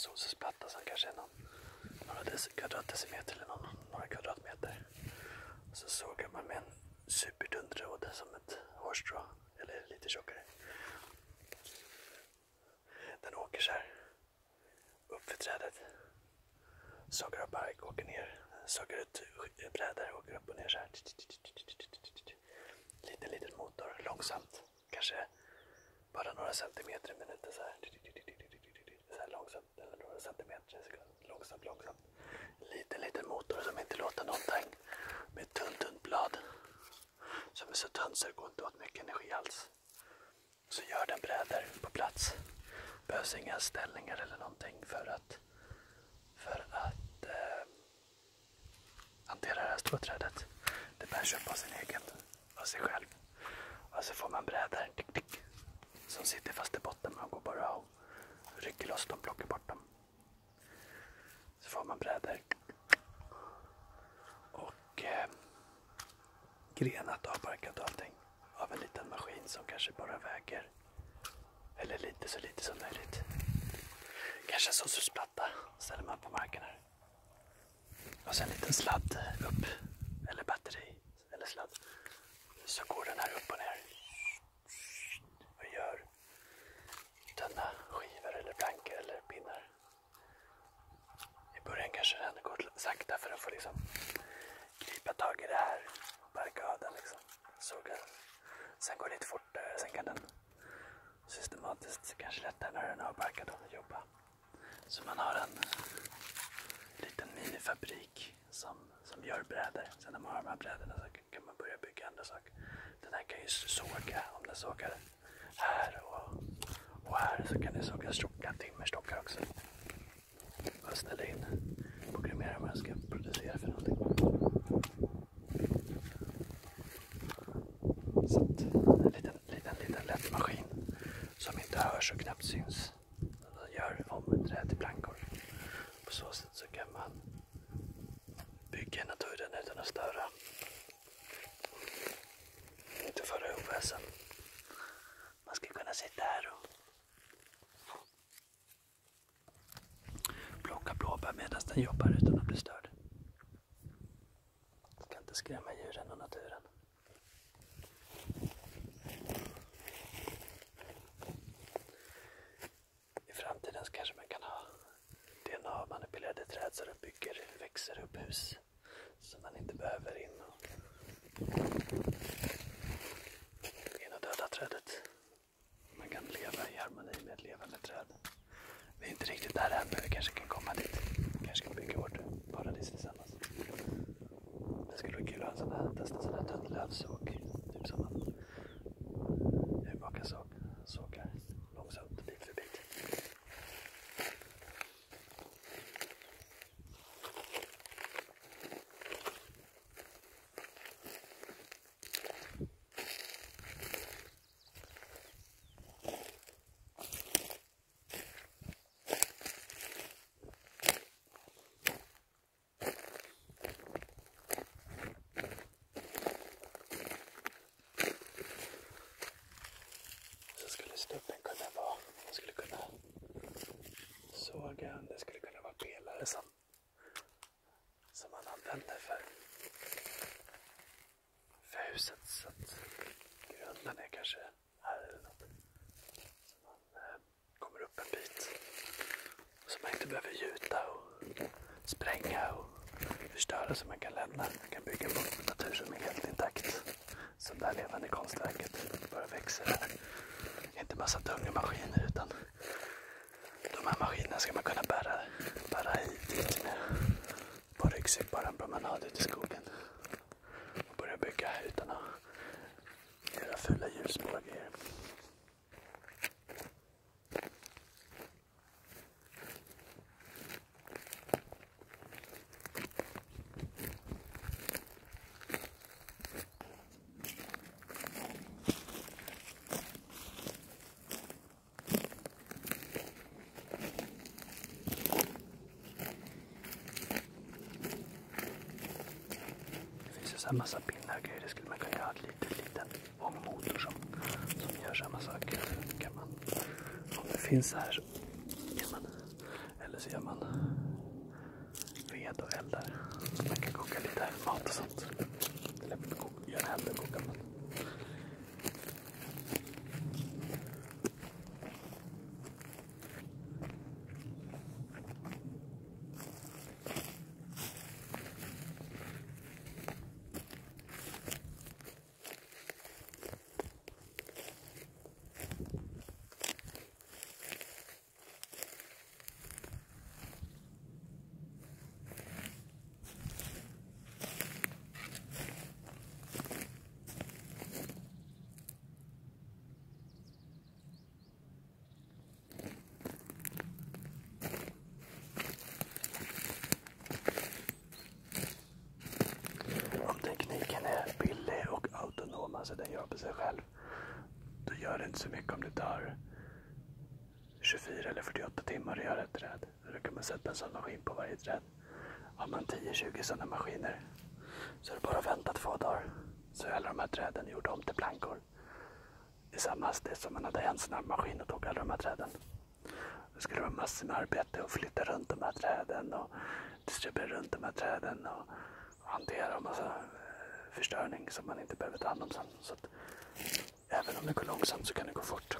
solcellsplatta som kanske är någon, några kvadratdecimeter eller någon, några kvadratmeter. Så sågar man med en superdunn tråd som ett hårstrå, eller lite tjockare. Den åker så här upp för trädet. Sågar upp bark, åker ner. Sågar ut brädor, åker upp och ner så här. Liten, liten motor, långsamt. Kanske bara några centimeter i minuten så här. Så här långsamt, eller några centimeter i sekund. Långsamt, långsamt. Liten, liten motor som inte låter någonting. Med ett tunt, tunt blad. Som är så tunt så det går inte åt mycket energi alls. Så gör den brädor på plats. Behövs inga ställningar eller någonting för att, för att eh, hantera det här stråträdet. Det bär köpa sin egen, av sig själv. Och så får man brädor tick, tick, som sitter fast i botten. Man går bara och rycker loss dem, plockar bort dem. Så får man brädor. Och eh, grenat, avbarkat och allting. Av en liten maskin som kanske bara väger eller lite så lite som möjligt. Kanske en solcellsplatta ställer man på marken här. Och sen en liten sladd upp. Eller batteri. Eller sladd. Så går den här upp och ner. Och gör tunna skivor eller plankor eller pinnar. I början kanske den går sakta för att få liksom gripa tag i det här och barka av den liksom. Sen går det lite fortare. Eh, sen kan den systematiskt kanske lättare när den är avbarkad och jobba. Så man har en liten minifabrik som, som gör brädor. Sen när man har de här brädorna så kan man börja bygga andra saker. Den här kan ju såga, om den sågar här och, och här så kan den såga tjocka timmerstockar också. Och ställa in, programmera vad den ska producera för någonting. Så att, en liten, liten, liten lätt maskin som inte hörs och knappt syns. Man gör om trä till plankor. På så sätt så kan man bygga naturen utan att störa. Inte föra oväsen. Man ska kunna sitta här och plocka blåbär medan den jobbar utan att bli störd. Ska inte skrämma djuren och naturen. I framtiden så kanske man kan ha DNA-manipulerade träd så de bygger, växer upp hus. Så man inte behöver in och, in och döda trädet. Man kan leva i harmoni med ett levande träd. Vi är inte riktigt där än, men vi kanske kan komma dit. Vi kanske kan bygga vårt paradis tillsammans. Det skulle vara kul att ha en sån här, testa en sån här tunn lövsåg. Typ som man urmakar såg, sågar långsamt bit för bit. Så skulle stubben kunna vara, man skulle kunna såga, det skulle kunna vara pelare som, som man använder för, för huset. Så att grunden är kanske här eller något. Så man eh, kommer upp en bit. Så man inte behöver gjuta och spränga och förstöra så man kan lämna. Man kan bygga på natur som är helt intakt. Som det här levande konstverket bara växer här. Inte massa tunga maskiner utan här maskinerna ska man kunna bära, bära hit med på ryggsäck bara en promenad ut i skogen. Och börja bygga utan att göra fula hjulspår och grejer. Så här massa pinnar och grejer. Det skulle man kunna göra en liten, liten ångmotor som, som gör samma saker. Så kan man, om det finns här så på sig själv. Då gör det inte så mycket om det tar 24 eller 48 timmar att göra ett träd. Då kan man sätta en sån maskin på varje träd. Har man 10-20 sådana maskiner så är det bara att vänta två dagar. Så är alla de här träden gjorda om till plankor. I samma hastighet som man hade en snabb maskin och tog alla de här träden. Det skulle vara massor med arbete att flytta runt de här träden och distribuera runt de här träden och hantera dem. Och så förstörning som man inte behöver ta hand om sen. Så att, även om det går långsamt så kan det gå fort.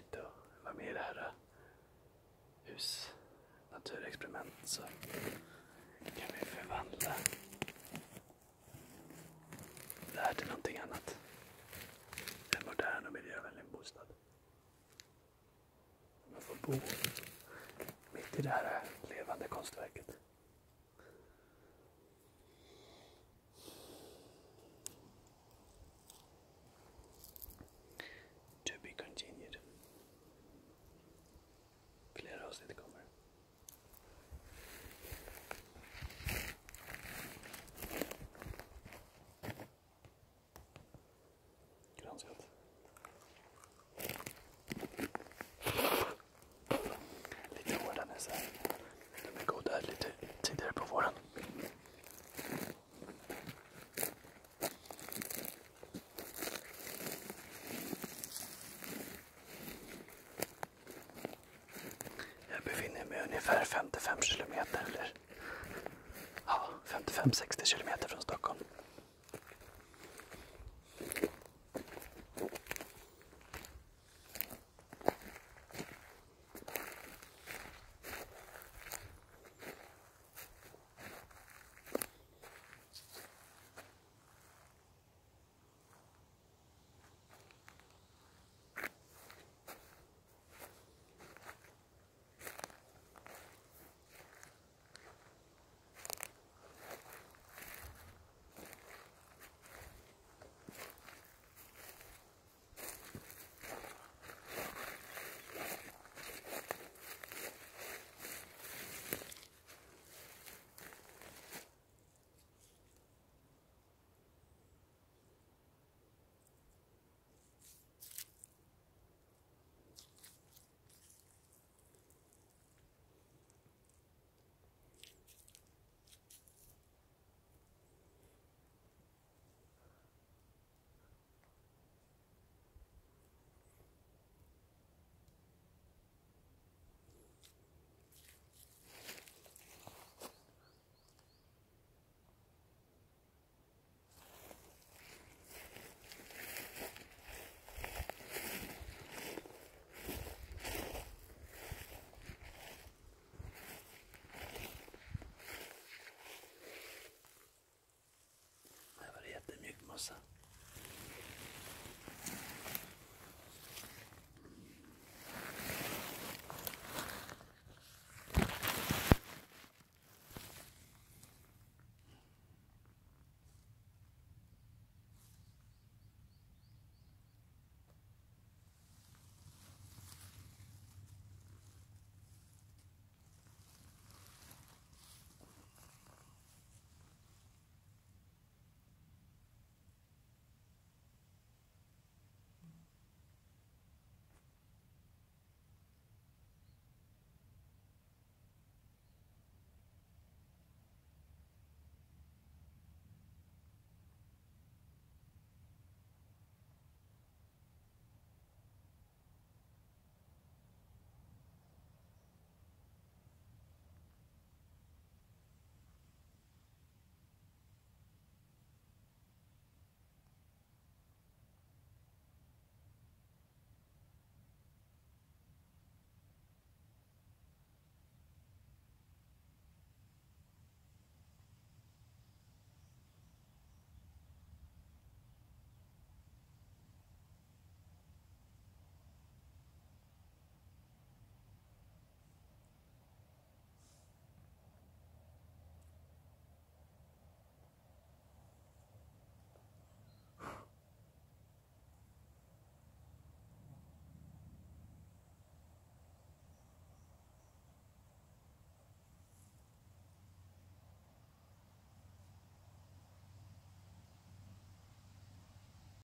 Hit och vara med i det här husnaturexperimentet hus så kan vi förvandla det här till någonting annat. En modern och miljövänlig bostad. Man får bo mitt i det här eh, levande konstverket. Med ungefär 55 kilometer eller ja, 55-60 kilometer från Stockholm.